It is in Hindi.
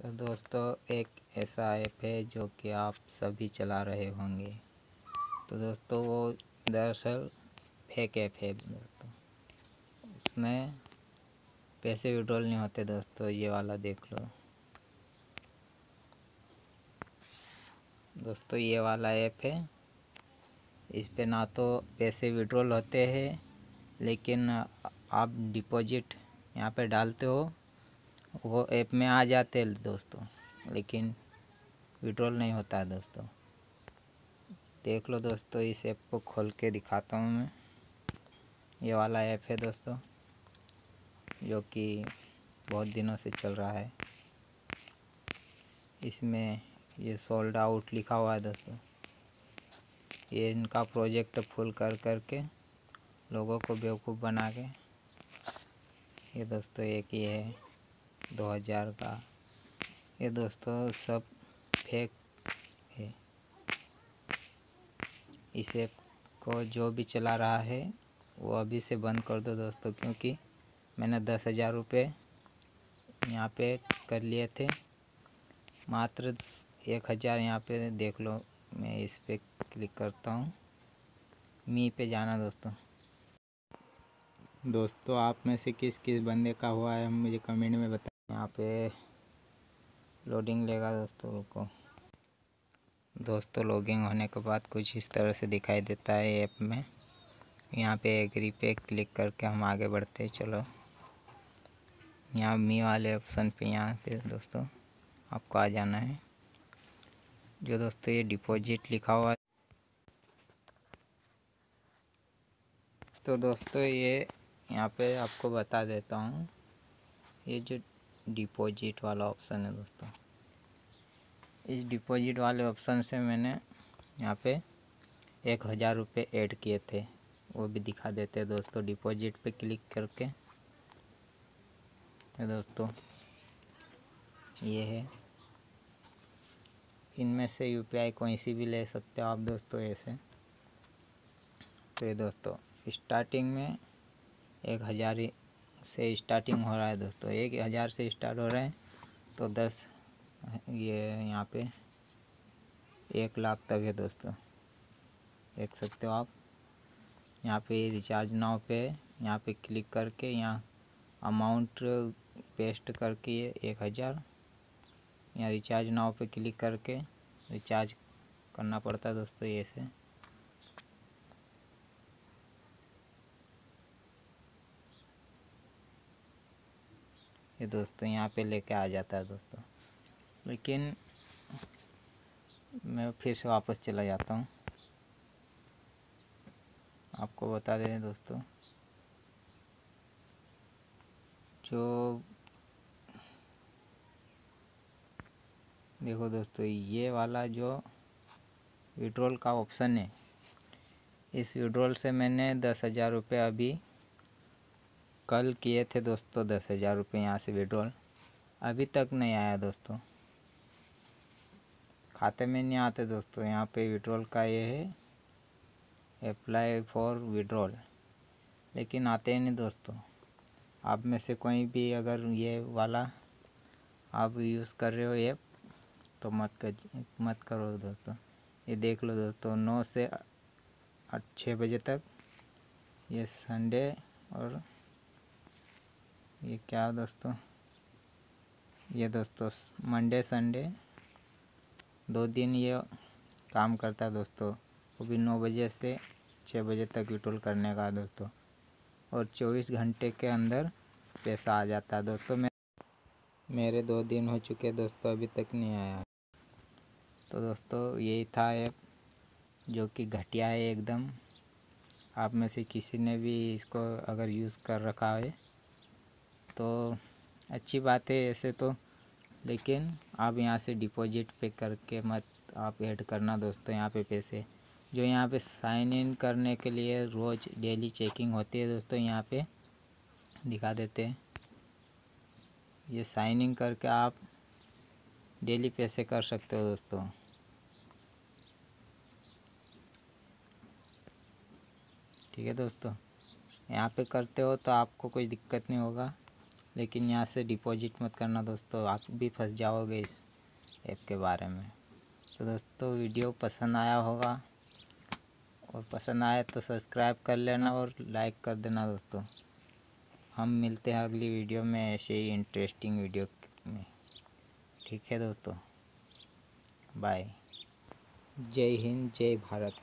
तो दोस्तों, एक ऐसा ऐप है जो कि आप सभी चला रहे होंगे। तो दोस्तों, वो दरअसल फेक ऐप है दोस्तों। उसमें पैसे विड्रॉल नहीं होते दोस्तों, ये वाला देख लो। दोस्तों, ये वाला ऐप है। इस पे ना तो पैसे विड्रॉल होते हैं, लेकिन आप डिपॉजिट यहाँ पे डालते हो। वो ऐप में आ जाते हैं दोस्तों, लेकिन विड्रॉल नहीं होता है दोस्तों। देख लो दोस्तों, इस ऐप को खोल के दिखाता हूँ मैं। ये वाला ऐप है दोस्तों, जो कि बहुत दिनों से चल रहा है। इसमें ये सोल्ड आउट लिखा हुआ है दोस्तों। ये इनका प्रोजेक्ट फुल कर कर के लोगों को बेवकूफ़ बना के। ये दोस्तों एक ये है। दो हज़ार का। ये दोस्तों सब फेक है। इस ऐप को जो भी चला रहा है, वो अभी से बंद कर दो दोस्तों, क्योंकि मैंने दस हज़ार रुपये यहाँ पे कर लिए थे। मात्र एक हज़ार यहाँ पे देख लो, मैं इस पर क्लिक करता हूँ। मी पे जाना दोस्तों। दोस्तों, आप में से किस किस बंदे का हुआ है, मुझे कमेंट में बताएँ। यहाँ पे लोडिंग लेगा दोस्तों रुको। दोस्तों लॉगिंग होने के बाद कुछ इस तरह से दिखाई देता है ऐप में। यहाँ पे एग्री पे क्लिक करके हम आगे बढ़ते हैं, चलो। यहाँ मी वाले ऑप्शन पे यहाँ पे दोस्तों आपको आ जाना है। जो दोस्तों ये डिपॉजिट लिखा हुआ है। तो दोस्तों ये यहाँ पे आपको बता देता हूँ। ये जो डिपॉजिट वाला ऑप्शन है दोस्तों। इस डिपॉजिट वाले ऑप्शन से मैंने यहाँ पे एक हज़ार रुपये ऐड किए थे। वो भी दिखा देते हैं दोस्तों, डिपॉजिट पे क्लिक करके। दोस्तों, ये है। इनमें से यूपीआई कोई सी भी ले सकते हो आप दोस्तों ऐसे। तो ये दोस्तों, स्टार्टिंग में एक हज़ार से स्टार्टिंग हो रहा है दोस्तों, एक हज़ार से स्टार्ट हो रहे हैं। तो दस, ये यहाँ पे एक लाख तक है दोस्तों, देख सकते हो आप। यहाँ पे रिचार्ज नाव पे, यहाँ पे क्लिक करके यहाँ अमाउंट पेस्ट करके ये एक हज़ार। यहाँ रिचार्ज नाव पे क्लिक करके रिचार्ज करना पड़ता है दोस्तों, ये से। ये दोस्तों यहाँ पे लेके आ जाता है दोस्तों। लेकिन मैं फिर से वापस चला जाता हूँ। आपको बता दें दोस्तों, जो देखो दोस्तों, ये वाला जो विड्रॉल का ऑप्शन है, इस विड्रॉल से मैंने दस हज़ार रुपये अभी कल किए थे दोस्तों दस हज़ार रुपये यहाँ से विड्रॉल अभी तक नहीं आया दोस्तों। खाते में नहीं आते दोस्तों। यहाँ पे विड्रॉल का ये है। अप्लाई फॉर विड्रॉल लेकिन आते ही नहीं दोस्तों। आप में से कोई भी अगर ये वाला आप यूज़ कर रहे हो ऐप तो मत कर, मत करो दोस्तों। ये देख लो दोस्तों, नौ से छः बजे तक। ये संडे और ये क्या दोस्तों? ये दोस्तों मंडे संडे दो दिन ये काम करता है दोस्तों। वो भी नौ बजे से छः बजे तक विड्रॉल करने का दोस्तों। और चौबीस घंटे के अंदर पैसा आ जाता है दोस्तों। मैं, मेरे दो दिन हो चुके दोस्तों, अभी तक नहीं आया। तो दोस्तों, यही था ऐप जो कि घटिया है एकदम। आप में से किसी ने भी इसको अगर यूज़ कर रखा है तो अच्छी बात है ऐसे तो। लेकिन आप यहाँ से डिपॉजिट पे करके मत आप ऐड करना दोस्तों, यहाँ पे पैसे। जो यहाँ पे साइन इन करने के लिए रोज़ डेली चेकिंग होती है दोस्तों, यहाँ पे दिखा देते हैं। ये साइन इन करके आप डेली पैसे कर सकते हो दोस्तों। ठीक है दोस्तों, यहाँ पे करते हो तो आपको कोई दिक्कत नहीं होगा। लेकिन यहाँ से डिपॉजिट मत करना दोस्तों, आप भी फंस जाओगे इस ऐप के बारे में। तो दोस्तों, वीडियो पसंद आया होगा और पसंद आए तो सब्सक्राइब कर लेना और लाइक कर देना दोस्तों। हम मिलते हैं अगली वीडियो में ऐसे ही इंटरेस्टिंग वीडियो में। ठीक है दोस्तों। बाय जय हिंद, जय भारत।